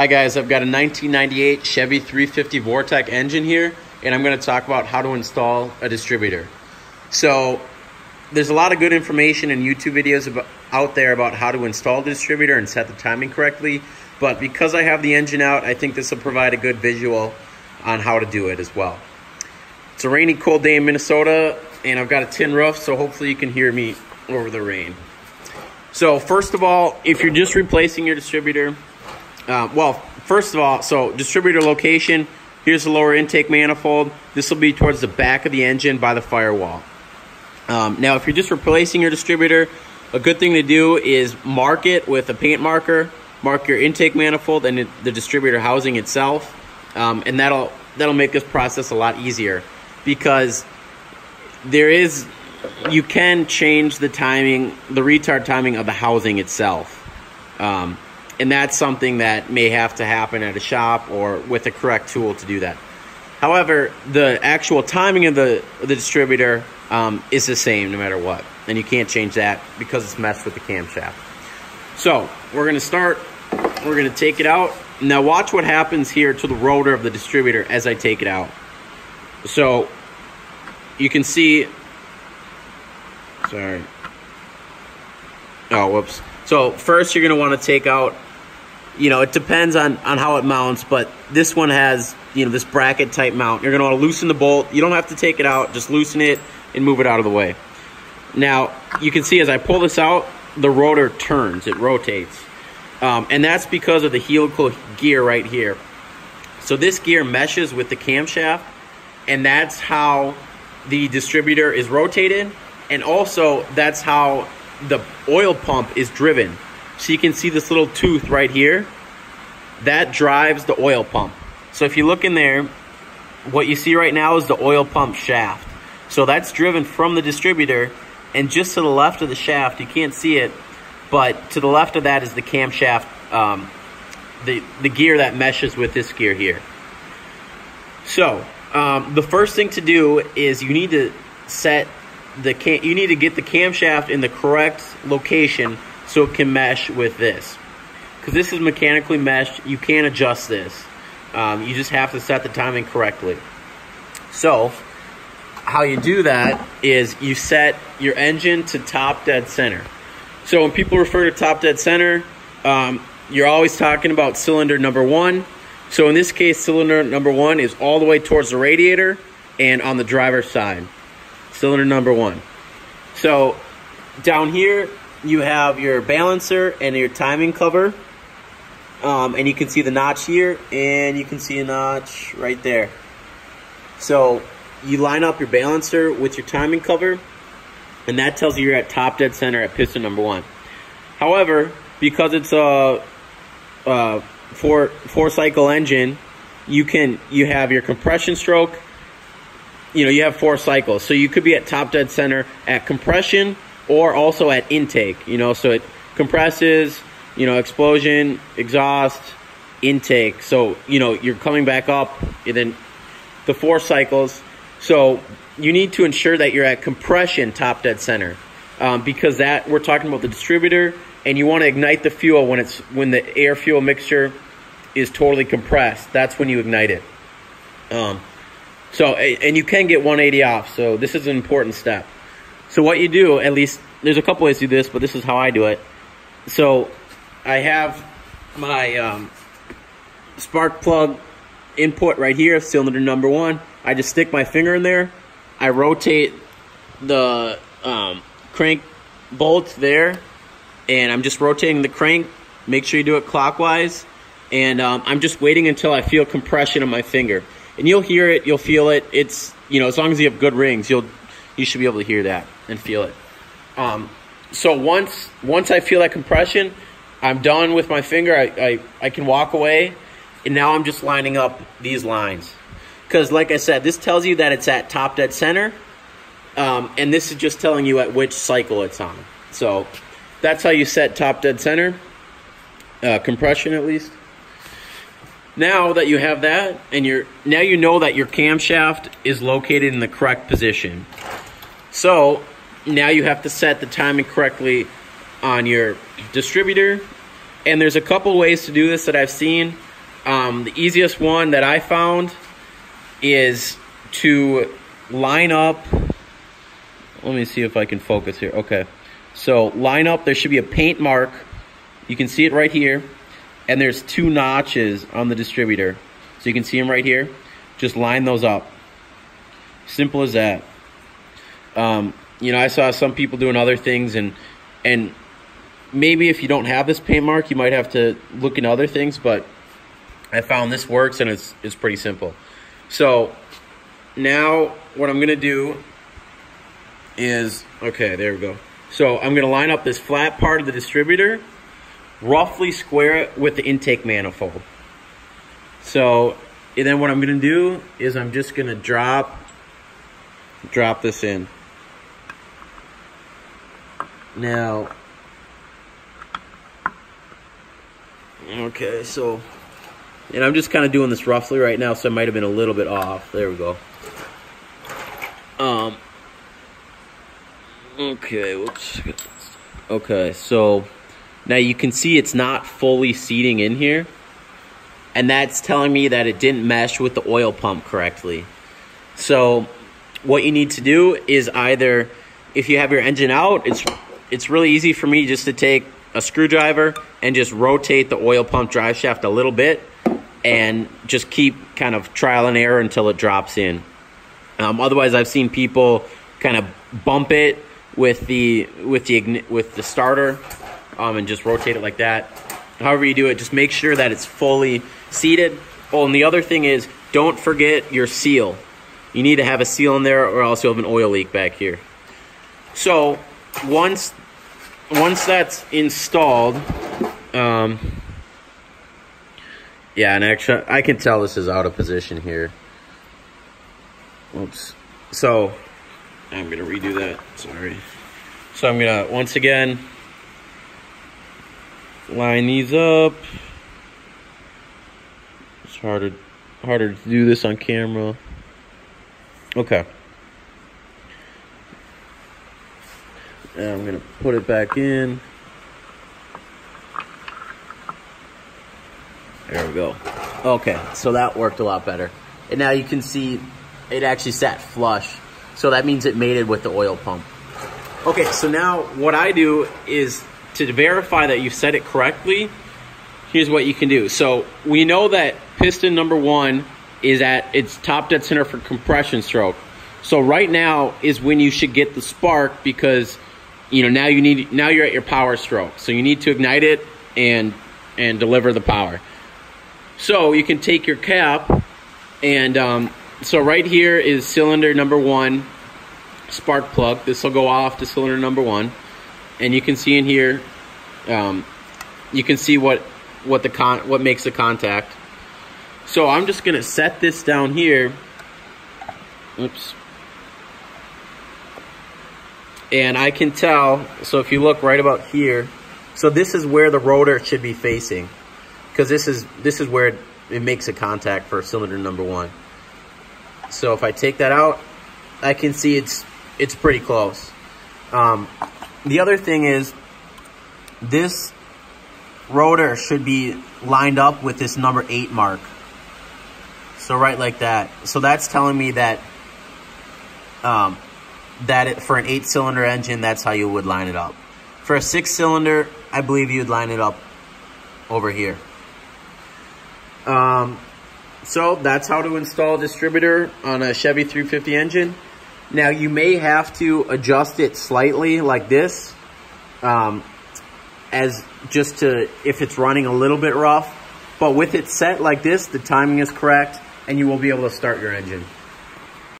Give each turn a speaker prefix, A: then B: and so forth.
A: Hi guys, I've got a 1998 Chevy 350 Vortec engine here, and I'm going to talk about how to install a distributor. So, there's a lot of good information in YouTube videos about, out there about how to install the distributor and set the timing correctly, but because I have the engine out, I think this will provide a good visual on how to do it as well. It's a rainy, cold day in Minnesota, and I've got a tin roof, so hopefully you can hear me over the rain. So, first of all, if you're just replacing your distributor, uh, well, first of all, so distributor location, here's the lower intake manifold. This will be towards the back of the engine by the firewall. Um, now, if you're just replacing your distributor, a good thing to do is mark it with a paint marker, mark your intake manifold and the distributor housing itself, um, and that'll that'll make this process a lot easier because there is you can change the timing, the retard timing of the housing itself. Um, and that's something that may have to happen at a shop or with the correct tool to do that. However, the actual timing of the, the distributor um, is the same no matter what. And you can't change that because it's messed with the camshaft. So we're going to start, we're going to take it out. Now watch what happens here to the rotor of the distributor as I take it out. So you can see, sorry. Oh, whoops. So first you're going to want to take out you know, it depends on, on how it mounts, but this one has, you know, this bracket type mount. You're going to want to loosen the bolt. You don't have to take it out. Just loosen it and move it out of the way. Now, you can see as I pull this out, the rotor turns. It rotates. Um, and that's because of the helical gear right here. So this gear meshes with the camshaft, and that's how the distributor is rotated. And also, that's how the oil pump is driven. So you can see this little tooth right here. That drives the oil pump. So if you look in there, what you see right now is the oil pump shaft. So that's driven from the distributor and just to the left of the shaft, you can't see it, but to the left of that is the camshaft, um, the, the gear that meshes with this gear here. So um, the first thing to do is you need to set the cam, you need to get the camshaft in the correct location so it can mesh with this. Because this is mechanically meshed, you can't adjust this. Um, you just have to set the timing correctly. So, how you do that is you set your engine to top dead center. So when people refer to top dead center, um, you're always talking about cylinder number one. So in this case, cylinder number one is all the way towards the radiator and on the driver's side. Cylinder number one. So down here, you have your balancer and your timing cover. Um, and you can see the notch here, and you can see a notch right there. So you line up your balancer with your timing cover, and that tells you you're at top dead center at piston number one. However, because it's a, a four four cycle engine, you can you have your compression stroke. You know you have four cycles, so you could be at top dead center at compression or also at intake, you know, so it compresses, you know, explosion, exhaust, intake. So, you know, you're coming back up and then the four cycles. So you need to ensure that you're at compression top dead center um, because that we're talking about the distributor and you want to ignite the fuel when it's when the air fuel mixture is totally compressed. That's when you ignite it. Um, so and you can get 180 off. So this is an important step. So what you do, at least there's a couple ways to do this, but this is how I do it. So I have my um, spark plug input right here, cylinder number one. I just stick my finger in there. I rotate the um, crank bolt there, and I'm just rotating the crank. Make sure you do it clockwise. And um, I'm just waiting until I feel compression in my finger. And you'll hear it, you'll feel it. It's, you know, as long as you have good rings, you'll you should be able to hear that and feel it. Um, so once once I feel that compression, I'm done with my finger. I, I, I can walk away, and now I'm just lining up these lines. Because like I said, this tells you that it's at top dead center, um, and this is just telling you at which cycle it's on. So that's how you set top dead center, uh, compression at least. Now that you have that, and you're now you know that your camshaft is located in the correct position. So now you have to set the timing correctly on your distributor. And there's a couple ways to do this that I've seen. um, the easiest one that I found is to line up. Let me see if I can focus here. Okay. So line up, there should be a paint mark. You can see it right here. And there's two notches on the distributor. So you can see them right here. Just line those up. Simple as that. Um, you know, I saw some people doing other things and and maybe if you don't have this paint mark, you might have to look into other things, but I found this works and it's, it's pretty simple. So now what I'm going to do is, okay, there we go. So I'm going to line up this flat part of the distributor, roughly square it with the intake manifold. So and then what I'm going to do is I'm just going to drop, drop this in. Now, okay, so, and I'm just kind of doing this roughly right now, so I might have been a little bit off. There we go. Um, okay, whoops. Okay, so now you can see it's not fully seating in here. And that's telling me that it didn't mesh with the oil pump correctly. So what you need to do is either, if you have your engine out, it's it's really easy for me just to take a screwdriver and just rotate the oil pump drive shaft a little bit and just keep kind of trial and error until it drops in. Um, otherwise, I've seen people kind of bump it with the with the with the starter um, and just rotate it like that. However you do it, just make sure that it's fully seated. Oh, and the other thing is, don't forget your seal. You need to have a seal in there, or else you'll have an oil leak back here. So once once that's installed, um, yeah, and actually, I can tell this is out of position here. Oops. So, I'm going to redo that. Sorry. So, I'm going to, once again, line these up. It's harder, harder to do this on camera. Okay. And I'm to put it back in. There we go. Okay, so that worked a lot better. And now you can see it actually sat flush. So that means it mated with the oil pump. Okay, so now what I do is to verify that you set it correctly, here's what you can do. So we know that piston number one is at its top dead center for compression stroke. So right now is when you should get the spark because you know, now you need now you're at your power stroke. So you need to ignite it and and deliver the power. So you can take your cap and um, so right here is cylinder number one spark plug. This will go off to cylinder number one, and you can see in here, um, you can see what what the con what makes the contact. So I'm just gonna set this down here. Oops and I can tell, so if you look right about here, so this is where the rotor should be facing because this is this is where it, it, makes a contact for cylinder number one. So if I take that out, I can see it's it's pretty close. Um, the other thing is this rotor should be lined up with this number eight mark. So right like that. So that's telling me that um, that it, for an eight cylinder engine, that's how you would line it up. For a six cylinder, I believe you'd line it up over here. Um, so that's how to install a distributor on a Chevy 350 engine. Now you may have to adjust it slightly like this, um, as just to, if it's running a little bit rough. But with it set like this, the timing is correct and you will be able to start your engine.